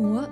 我